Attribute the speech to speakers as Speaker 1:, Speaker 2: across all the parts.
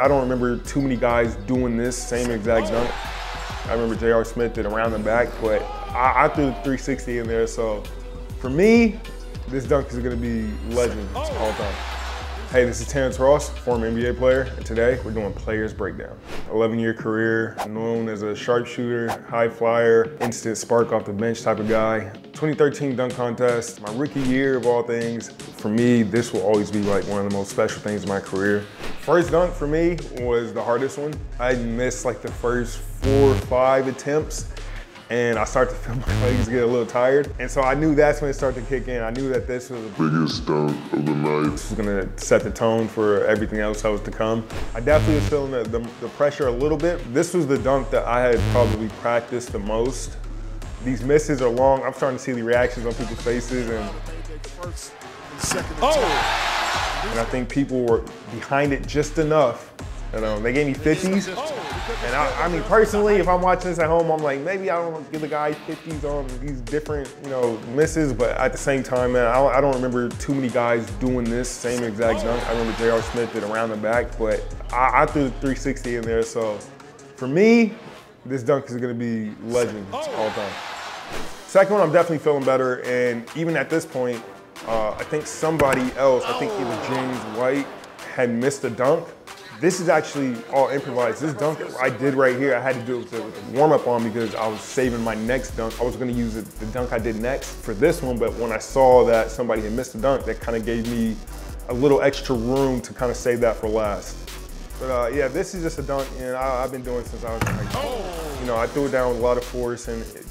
Speaker 1: I don't remember too many guys doing this same exact dunk. I remember J.R. Smith did around the back, but I, I threw the 360 in there. So for me, this dunk is gonna be legend all time. Hey, this is Terrence Ross, former NBA player, and today we're doing Players Breakdown. 11 year career, known as a sharpshooter, high flyer, instant spark off the bench type of guy. 2013 dunk contest, my rookie year of all things. For me, this will always be like one of the most special things in my career. First dunk for me was the hardest one. I missed like the first four or five attempts and I start to feel my legs get a little tired. And so I knew that's when it started to kick in. I knew that this was the
Speaker 2: biggest dunk of the night.
Speaker 1: This was gonna set the tone for everything else that was to come. I definitely was feeling the, the, the pressure a little bit. This was the dunk that I had probably practiced the most. These misses are long. I'm starting to see the reactions on people's faces and
Speaker 3: Oh!
Speaker 1: and I think people were behind it just enough. You um, know, they gave me 50s. And I, I, mean, personally, if I'm watching this at home, I'm like, maybe I don't give the guy 50s on these different, you know, misses. But at the same time, man, I, I don't remember too many guys doing this same exact dunk. I remember J.R. Smith did around the back, but I, I threw the 360 in there. So for me, this dunk is gonna be legend all time. Second one, I'm definitely feeling better. And even at this point, uh, I think somebody else, I think either James White had missed a dunk. This is actually all improvised. This dunk I did right here, I had to do it with warm up on because I was saving my next dunk. I was gonna use the dunk I did next for this one, but when I saw that somebody had missed a dunk, that kind of gave me a little extra room to kind of save that for last. But uh, yeah, this is just a dunk, and I, have been doing since I was high school. You know, I threw it down with a lot of force, and it,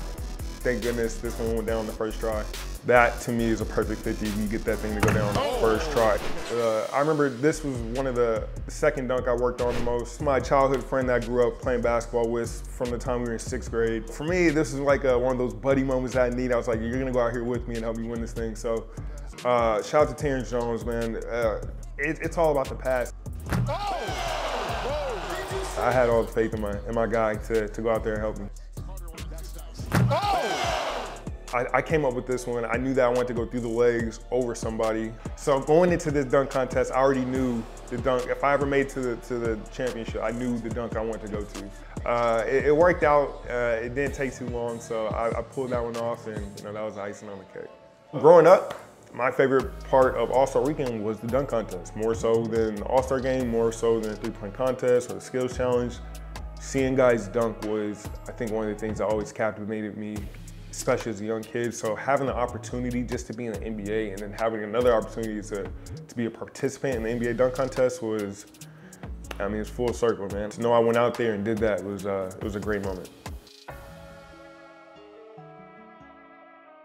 Speaker 1: thank goodness this one went down the first try. That to me is a perfect 50 if you get that thing to go down the first try. Uh, I remember this was one of the, second dunk I worked on the most. My childhood friend that I grew up playing basketball with from the time we were in sixth grade. For me, this is like a, one of those buddy moments that I need. I was like, you're gonna go out here with me and help me win this thing. So uh, shout out to Terrence Jones, man. Uh, it, it's all about the pass. I had all the faith in my in my guy to, to go out there and help me. I, I, came up with this one. I knew that I wanted to go through the legs over somebody. So going into this dunk contest, I already knew the dunk. If I ever made to the to the championship, I knew the dunk I wanted to go to. Uh, it, it, worked out. Uh, it didn't take too long, so I, I, pulled that one off, and you know that was icing on the cake. Growing up, my favorite part of All-Star Weekend was the dunk contest, more so than the All-Star Game, more so than the three-point contest or the skills challenge. Seeing guys dunk was, I think, one of the things that always captivated me especially as a young kid. So having the opportunity just to be in the NBA and then having another opportunity to, to be a participant in the NBA dunk contest was, I mean, it's full circle, man. To know I went out there and did that was, uh, it was a great moment.